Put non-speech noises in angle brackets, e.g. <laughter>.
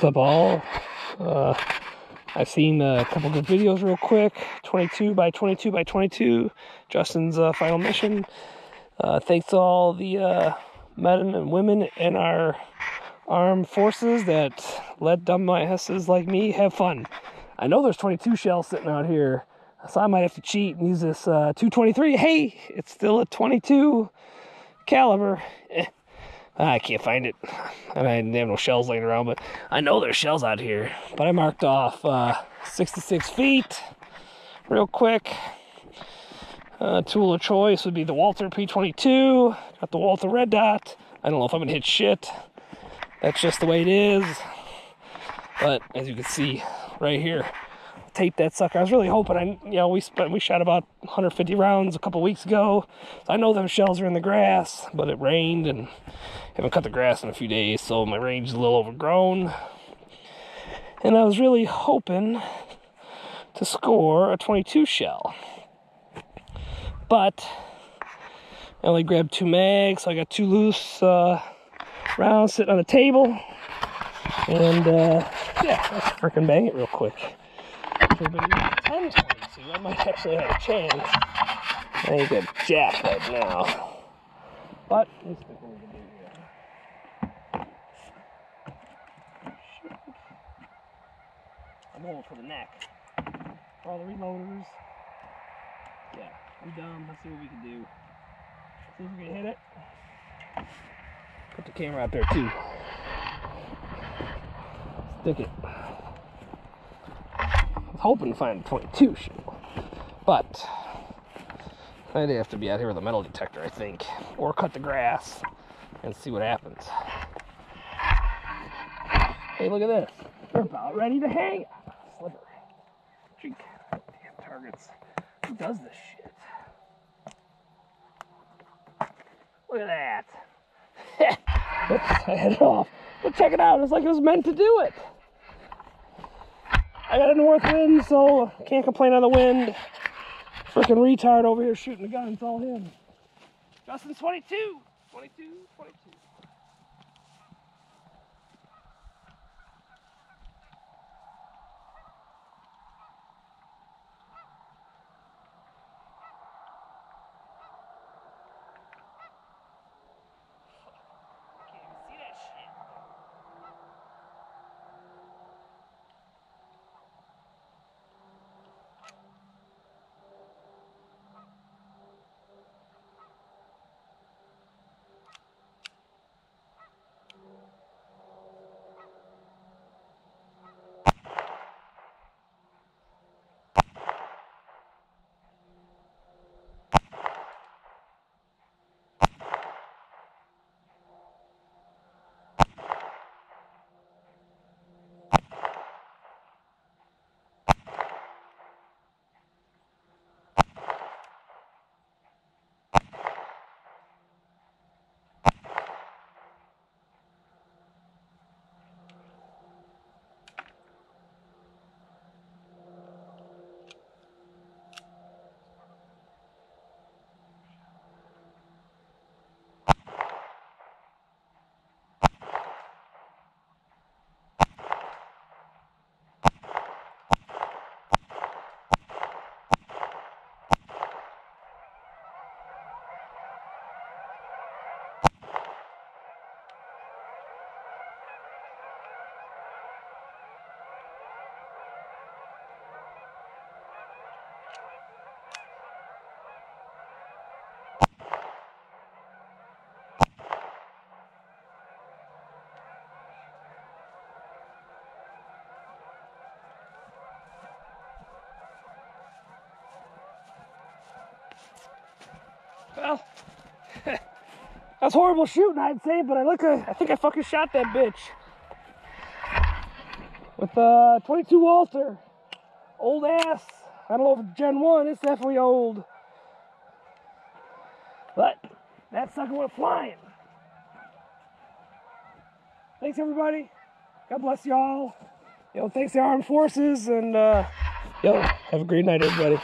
What's up, all? Uh, I've seen a couple good videos real quick 22 by 22 by 22, Justin's uh, final mission. Uh, thanks to all the uh, men and women in our armed forces that let dumbasses like me have fun. I know there's 22 shells sitting out here, so I might have to cheat and use this uh, 223. Hey, it's still a 22 caliber. <laughs> Eh, I can't find it. I And I have no shells laying around, but I know there's shells out here. But I marked off uh, 66 feet real quick. Uh, tool of choice would be the Walther P22. Got the Walther Red Dot. I don't know if I'm gonna hit shit. That's just the way it is. But as you can see right here, tape that sucker. I was really hoping I, you know, we spent, we shot about 150 rounds a couple weeks ago. So I know them shells are in the grass, but it rained and haven't cut the grass in a few days, so my range is a little overgrown. And I was really hoping to score a 22 shell. But I only grabbed two mags, so I got two loose uh, rounds sitting on the table. And uh, yeah, let's freaking bang it real quick. If it 10 22, I might actually have a chance. I ain't got jack right now. But stick what do here. I'm going for the neck. For all the reloaders. Yeah, I'm dumb. Let's see what we can do. See if we can hit it. Put the camera out there too. Stick it. Hoping to find a 22 shell, but I'd have to be out here with a metal detector, I think, or cut the grass and see what happens. Hey, look at this. We're about ready to hang. Slipper. Drink. Damn targets. Who does this shit? Look at that. Oops, I had it off. But check it out. It's like it was meant to do it. I got a north wind, so can't complain on the wind. Freaking retard over here shooting the gun. It's all him. Justin's 22. 22, 22. <laughs> that's horrible shooting, I'd say, but I look, uh, I think I fucking shot that bitch with uh 22 Walther, old ass. I don't know if Gen One. It's definitely old, but that sucker went flying. Thanks everybody. God bless y'all. Yo, thanks to the armed forces, and uh, yo, have a great night, everybody.